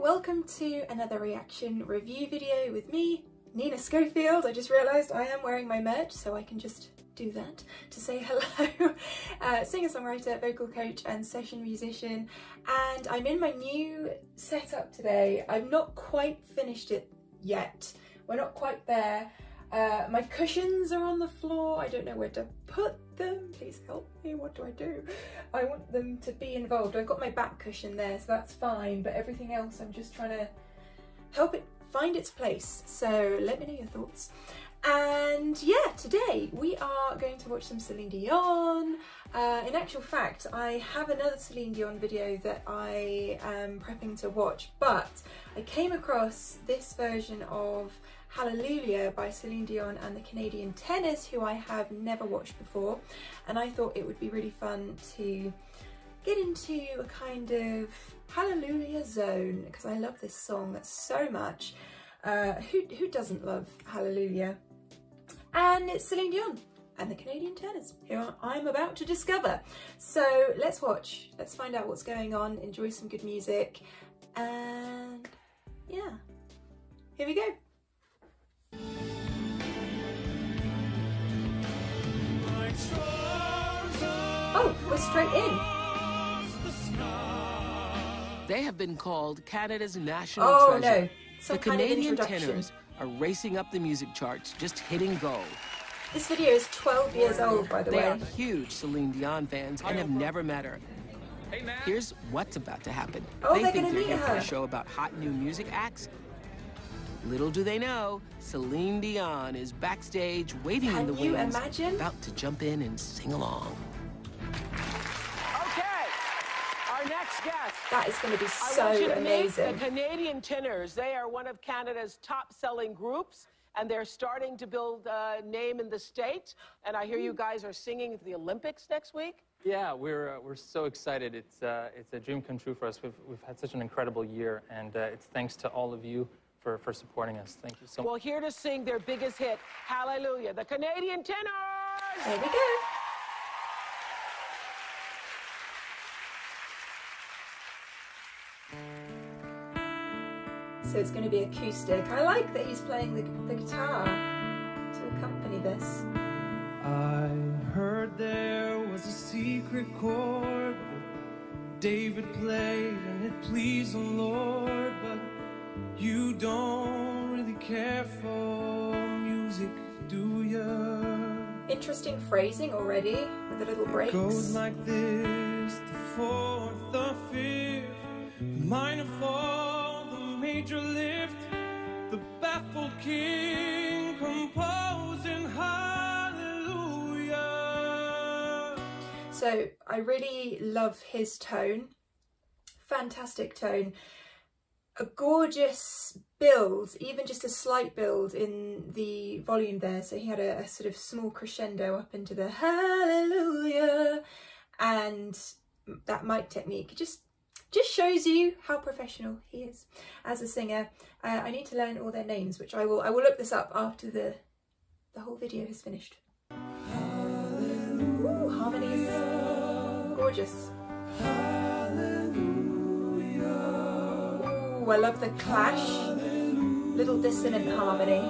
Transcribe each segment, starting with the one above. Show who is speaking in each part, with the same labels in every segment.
Speaker 1: welcome to another reaction review video with me, Nina Schofield. I just realised I am wearing my merch so I can just do that to say hello. uh, Singer-songwriter, vocal coach and session musician and I'm in my new setup today. I've not quite finished it yet. We're not quite there. Uh, my cushions are on the floor. I don't know where to put them. Please help me. What do I do? I want them to be involved. I've got my back cushion there, so that's fine. But everything else, I'm just trying to help it find its place. So let me know your thoughts. And yeah, today we are going to watch some Celine Dion. Uh, in actual fact, I have another Celine Dion video that I am prepping to watch, but I came across this version of Hallelujah by Celine Dion and the Canadian Tenors, who I have never watched before. And I thought it would be really fun to get into a kind of Hallelujah zone because I love this song so much. Uh, who, who doesn't love Hallelujah? And it's Celine Dion and the Canadian Tenors, who I'm about to discover. So let's watch, let's find out what's going on, enjoy some good music, and yeah, here we go. Straight in.
Speaker 2: They have been called Canada's national
Speaker 1: oh,
Speaker 2: treasure.
Speaker 1: No. Some
Speaker 2: the Canadian tenors are racing up the music charts, just hitting gold.
Speaker 1: This video is 12 years old, by the
Speaker 2: they
Speaker 1: way.
Speaker 2: They are huge Celine Dion fans and have never met her. Here's what's about to happen.
Speaker 1: Oh,
Speaker 2: they
Speaker 1: they're
Speaker 2: think they're
Speaker 1: meet
Speaker 2: here
Speaker 1: her.
Speaker 2: for a show about hot new music acts. Little do they know, Celine Dion is backstage waiting
Speaker 1: Can
Speaker 2: in the wings,
Speaker 1: imagine?
Speaker 2: about to jump in and sing along.
Speaker 1: That is going to be
Speaker 2: I
Speaker 1: so
Speaker 2: want you to
Speaker 1: amazing.
Speaker 2: Meet the Canadian Tenors. They are one of Canada's top-selling groups, and they're starting to build a name in the state. And I hear you guys are singing at the Olympics next week.
Speaker 3: Yeah, we're, uh, we're so excited. It's, uh, it's a dream come true for us. We've, we've had such an incredible year, and uh, it's thanks to all of you for, for supporting us. Thank you so much.
Speaker 2: Well, here to sing their biggest hit, Hallelujah, the Canadian Tenors!
Speaker 1: There we go. So it's going to be acoustic. I like that he's playing the, the guitar to accompany this.
Speaker 4: I heard there was a secret chord David played and it pleased the Lord, but you don't really care for music, do ya?
Speaker 1: Interesting phrasing already with the little breaks.
Speaker 4: It goes like this: the fourth, the fifth, the minor the major lift, the baffled king composing hallelujah.
Speaker 1: So I really love his tone. Fantastic tone. A gorgeous build, even just a slight build in the volume there. So he had a, a sort of small crescendo up into the hallelujah and that mic technique just just shows you how professional he is as a singer. Uh, I need to learn all their names, which I will I will look this up after the the whole video has finished. Ooh, harmonies, gorgeous. Ooh, I love the clash, little dissonant harmony.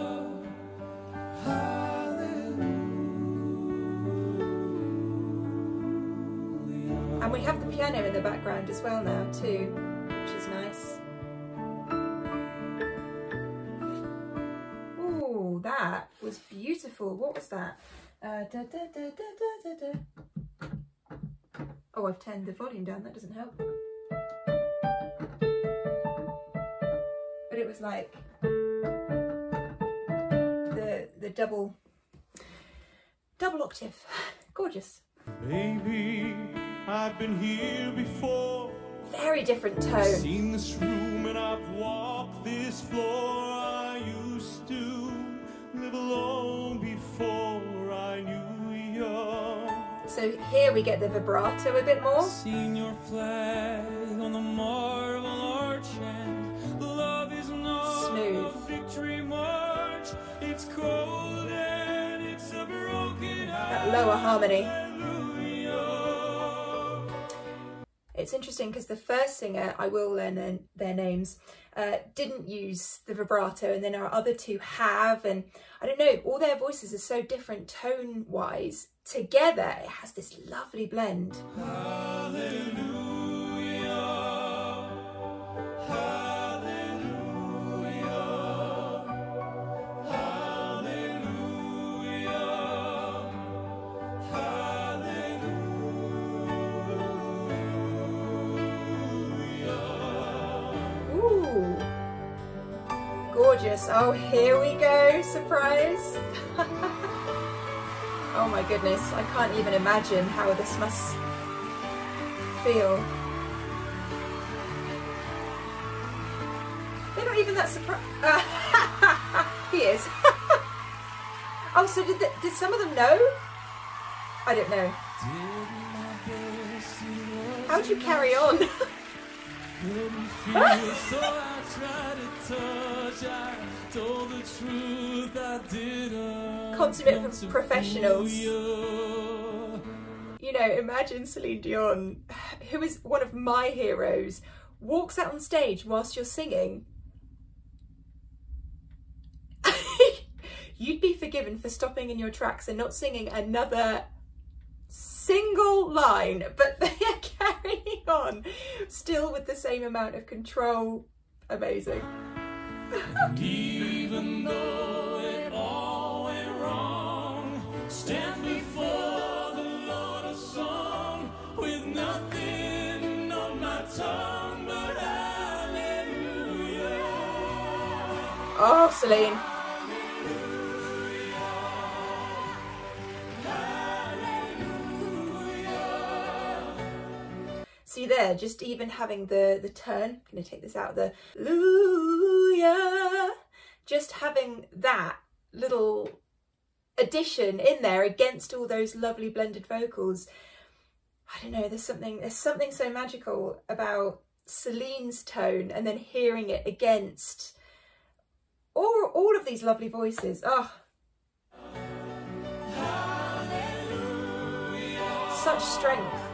Speaker 1: Piano in the background as well now too, which is nice. Ooh, that was beautiful. What was that? Uh, da, da, da. Oh, I've turned the volume down. That doesn't help. But it was like the the double double octave. Gorgeous.
Speaker 4: Baby, I've been here before.
Speaker 1: Very different tone.
Speaker 4: Seen this room and I've walked this floor. I used to live alone before I knew you.
Speaker 1: So here we get the vibrato a bit more.
Speaker 4: Seen your flag on the marble arch and love is not
Speaker 1: Smooth.
Speaker 4: a victory march. It's cold and it's a broken
Speaker 1: That lower harmony. It's interesting because the first singer, I will learn their, their names, uh, didn't use the vibrato and then our other two have. And I don't know, all their voices are so different tone wise. Together, it has this lovely blend. Ooh. Gorgeous. Oh, here we go. Surprise. oh my goodness. I can't even imagine how this must feel. They're not even that surprised. he is. oh, so did, the, did some of them know? I don't know. How'd you carry on?
Speaker 4: Couldn't feel, so I tried to touch. I told the truth, I didn't.
Speaker 1: Consummate professionals.
Speaker 4: you.
Speaker 1: you know, imagine Celine Dion, who is one of my heroes, walks out on stage whilst you're singing. You'd be forgiven for stopping in your tracks and not singing another single line, but on still with the same amount of control. Amazing.
Speaker 4: Even though it all went wrong, stand before the Lord of song with nothing on my tongue but hallelujah.
Speaker 1: Oh, Celine. See there, just even having the the turn. I'm gonna take this out. The. Just having that little addition in there against all those lovely blended vocals. I don't know. There's something. There's something so magical about Celine's tone, and then hearing it against all all of these lovely voices. Oh. Such strength.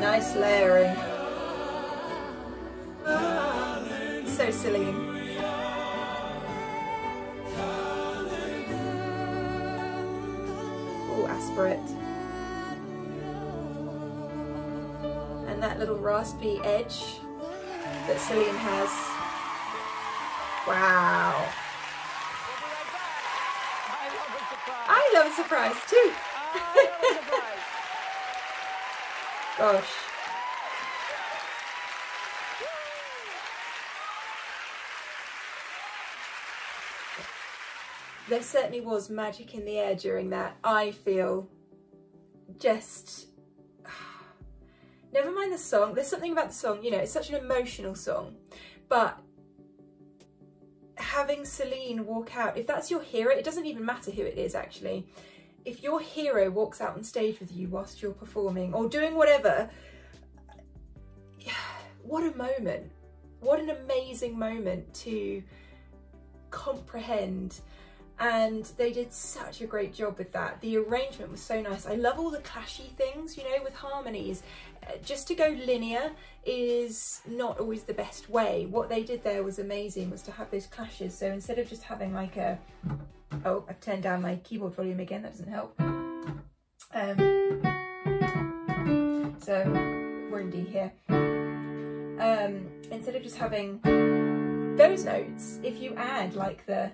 Speaker 1: Nice layering. So Celine. Oh, aspirate. And that little raspy edge that Celine has. Wow.
Speaker 2: I love a surprise
Speaker 1: too.
Speaker 2: I love a surprise.
Speaker 1: Gosh. There certainly was magic in the air during that. I feel just. Never mind the song. There's something about the song, you know, it's such an emotional song. But having Celine walk out, if that's your hero, it doesn't even matter who it is actually. If your hero walks out on stage with you whilst you're performing or doing whatever, what a moment. What an amazing moment to comprehend. And they did such a great job with that. The arrangement was so nice. I love all the clashy things, you know, with harmonies. Uh, Just to go linear is not always the best way. What they did there was amazing, was to have those clashes. So instead of just having like a, oh, I've turned down my keyboard volume again, that doesn't help. Um, so we're in D here. Um, instead of just having those notes, if you add like the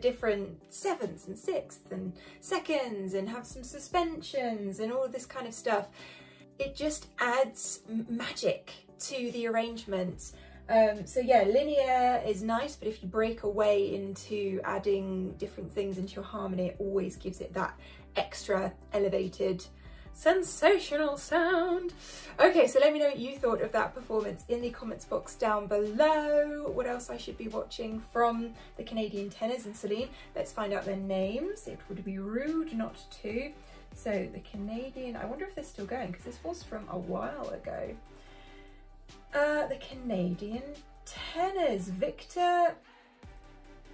Speaker 1: different sevenths and sixths and seconds and have some suspensions and all this kind of stuff, it just adds magic to the arrangement. Um, so yeah, linear is nice, but if you break away into adding different things into your harmony, it always gives it that extra elevated sensational sound. Okay, so let me know what you thought of that performance in the comments box down below. What else I should be watching from the Canadian tenors and Celine. Let's find out their names. It would be rude not to. So the Canadian, I wonder if they're still going because this was from a while ago. Uh, the Canadian tenors, Victor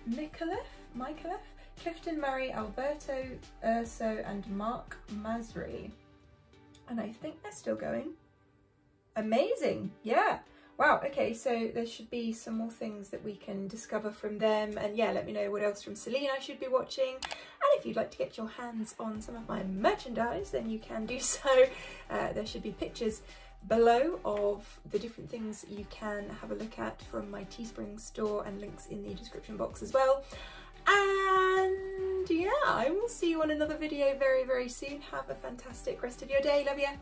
Speaker 1: Micallef, Micallef, Clifton Murray, Alberto Urso and Mark Masri. And I think they're still going. Amazing, yeah. Wow, okay, so there should be some more things that we can discover from them. And yeah, let me know what else from Celine I should be watching. And if you'd like to get your hands on some of my merchandise, then you can do so. Uh, there should be pictures below of the different things you can have a look at from my Teespring store and links in the description box as well. And I will see you on another video very, very soon. Have a fantastic rest of your day. Love. Bye.